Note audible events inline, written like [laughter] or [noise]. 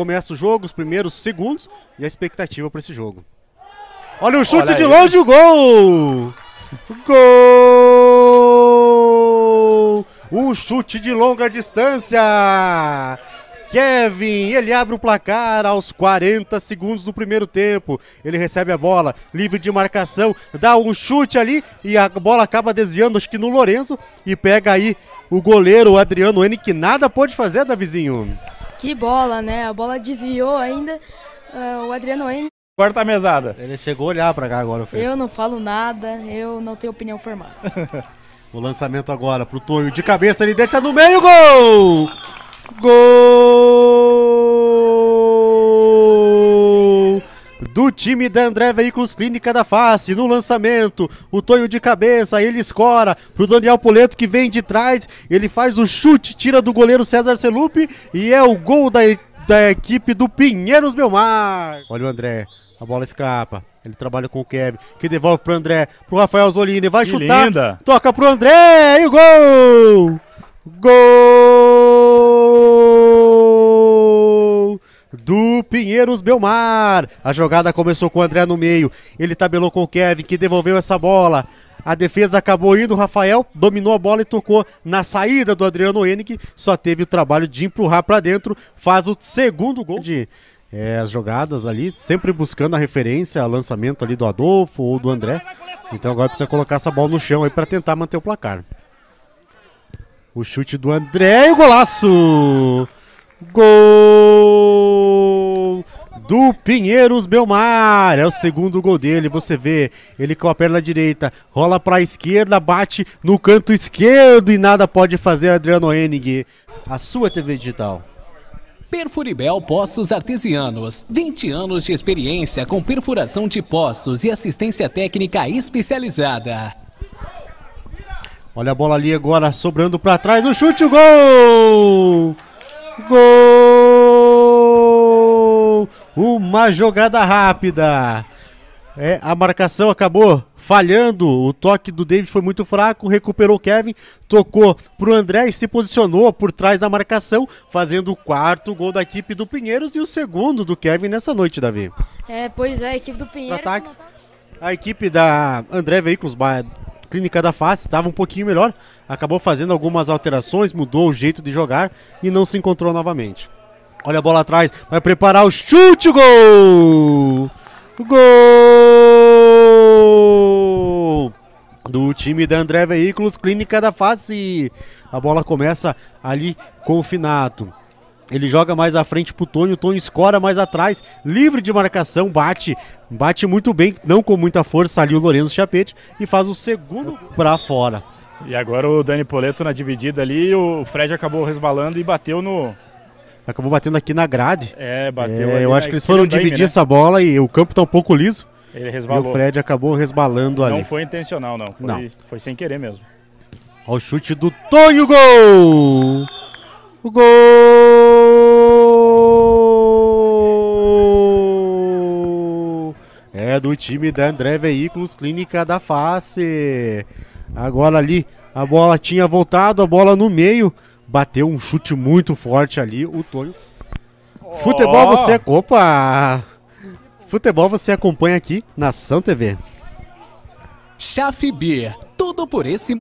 começa o jogo, os primeiros segundos e a expectativa para esse jogo. Olha o chute Olha de aí. longe, o gol! Gol! Um chute de longa distância! Kevin, ele abre o placar aos 40 segundos do primeiro tempo. Ele recebe a bola, livre de marcação, dá um chute ali e a bola acaba desviando, acho que no Lourenço, e pega aí o goleiro o Adriano N, que nada pôde fazer, Davizinho. Que bola, né? A bola desviou ainda. Ah, o Adriano Henry, Corta a mesada. Ele chegou a olhar pra cá agora, Fred. eu não falo nada, eu não tenho opinião formada. [laughs] O lançamento agora pro Tonho de cabeça, ele deixa no meio, gol! Gol! Do time da André Veículos Clínica da Face, no lançamento, o Tonho de cabeça, ele escora pro Daniel Poleto que vem de trás, ele faz o chute, tira do goleiro César Celupi e é o gol da, da equipe do Pinheiros Belmar. Olha o André, a bola escapa, ele trabalha com o Kevin, que devolve pro André, pro Rafael Zolini, vai Que chutar, linda. toca pro André e o gol! Gol! Do Pinheiros Belmar. A jogada começou com o André no meio. Ele tabelou com o Kevin, que devolveu essa bola. A defesa acabou indo, o Rafael dominou a bola e tocou na saída do Adriano Henrique. Só teve o trabalho de empurrar para dentro. Faz o segundo gol de é, as jogadas ali, sempre buscando a referência, lançamento ali do Adolfo ou do André. Então agora precisa colocar essa bola no chão aí para tentar manter o placar. O chute do André e o golaço! Gol do Pinheiros Belmar. É o segundo gol dele. Você vê ele com a perna direita, rola para a esquerda, bate no canto esquerdo e nada pode fazer Adriano Hennig. A sua TV digital. Perfuribel Poços Artesianos. 20 anos de experiência com perfuração de poços e assistência técnica especializada. Olha a bola ali agora sobrando para trás. O chute, o gol! Gol! Uma jogada rápida. É, a marcação acabou falhando. O toque do David foi muito fraco. Recuperou o Kevin, tocou pro André e se posicionou por trás da marcação, fazendo o quarto gol da equipe do Pinheiros e o segundo do Kevin nessa noite, Davi. É, pois é, a equipe do Pinheiro. se Ataques. A equipe da André Veículos, Clínica da Face, estava um pouquinho melhor. Acabou fazendo algumas alterações, mudou o jeito de jogar e não se encontrou novamente. Olha a bola atrás, vai preparar o chute, gol! Gol! Do time da André Veículos, Clínica da Face. A bola começa ali com o Finato. Ele joga mais à frente pro Tonho, o Tonho escora mais atrás, livre de marcação, bate, bate muito bem, não com muita força ali o Lourenço Chapete e faz o segundo pra fora. E agora o Dani Poleto na dividida ali, o Fred acabou resbalando e bateu no. Acabou batendo aqui na grade. É, bateu É, eu acho que eles foram dividir né? essa bola e o campo tá um pouco liso Ele e resbalou. o Fred acabou resbalando ali. Não foi intencional, não. Foi, Não. foi sem querer mesmo. Olha o chute do Tonho, gol! O gol! É do time da André Veículos Clínica da Face. Agora ali, a bola tinha voltado, a bola no meio. Bateu um chute muito forte ali, o Tonho. Futebol você... Opa! Futebol você acompanha aqui na São TV. Chaf Beer. Tudo por esse